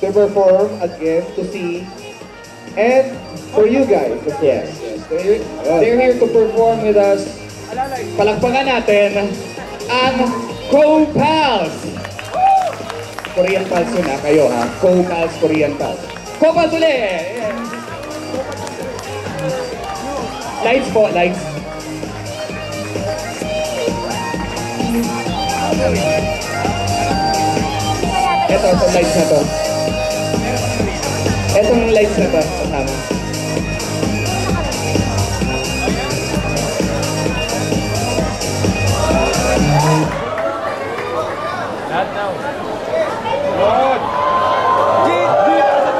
to perform again to see and for you guys. of course. Yes, yes. They're, they're here to perform with us. Palakpakan natin ang Co-Pals. Korean Pals yun ha, kayo ha. Co-Pals, Korean Pals. Co-Pals ulit! Yeah. Lights po, lights. Ito, itong lights na to. Etong lights na to, kasama.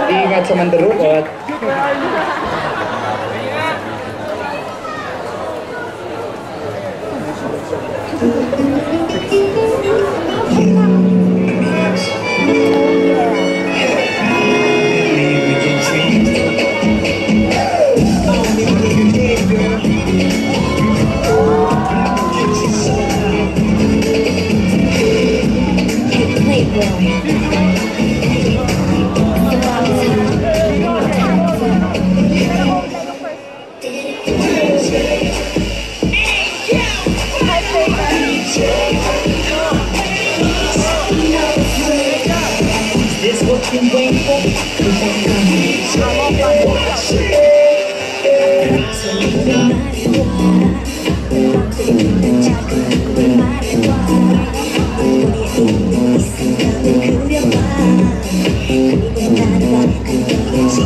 Ingat sa mandurukot. 그려봐 그리고 나는 안 되겠지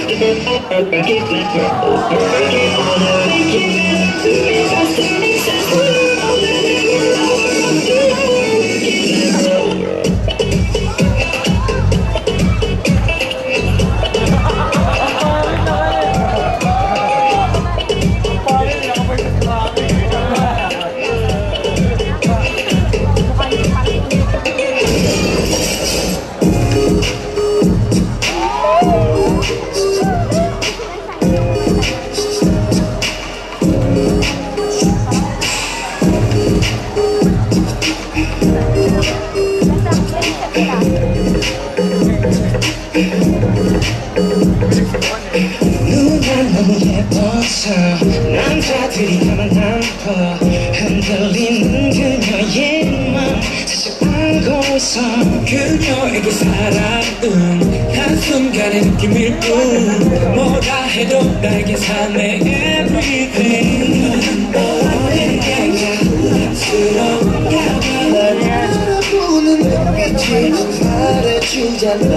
Thank you. 예뻐서 남자들이 가만 안고 흔들리는 그녀의 맘 사실 알고 있어 그녀에게 사랑은 한순간의 느낌일 뿐 뭐라 해도 나에게 삶의 everything 보는 눈빛이 말해주잖아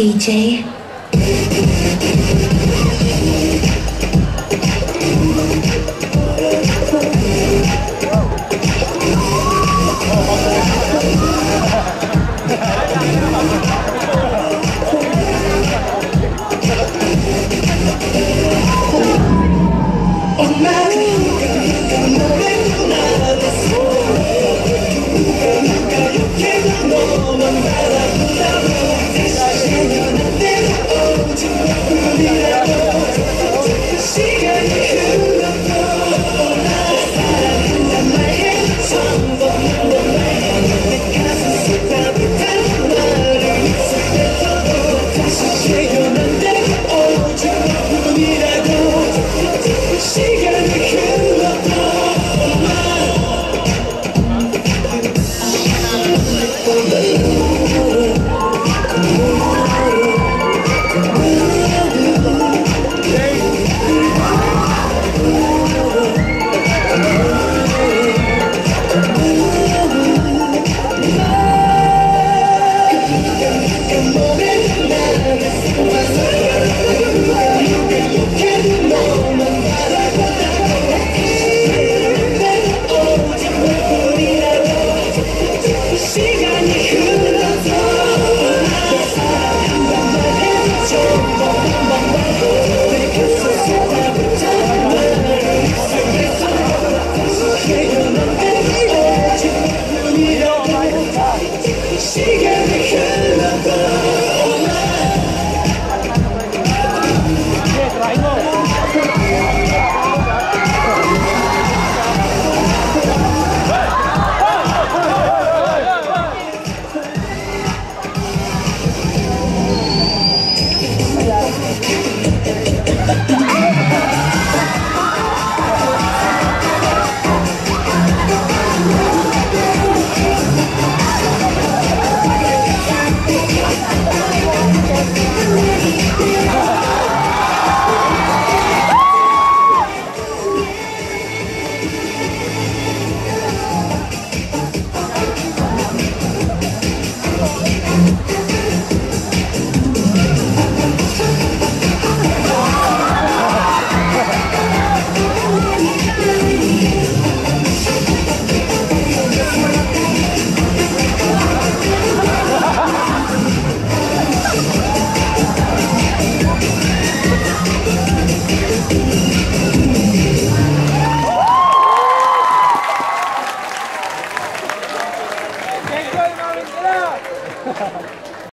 DJ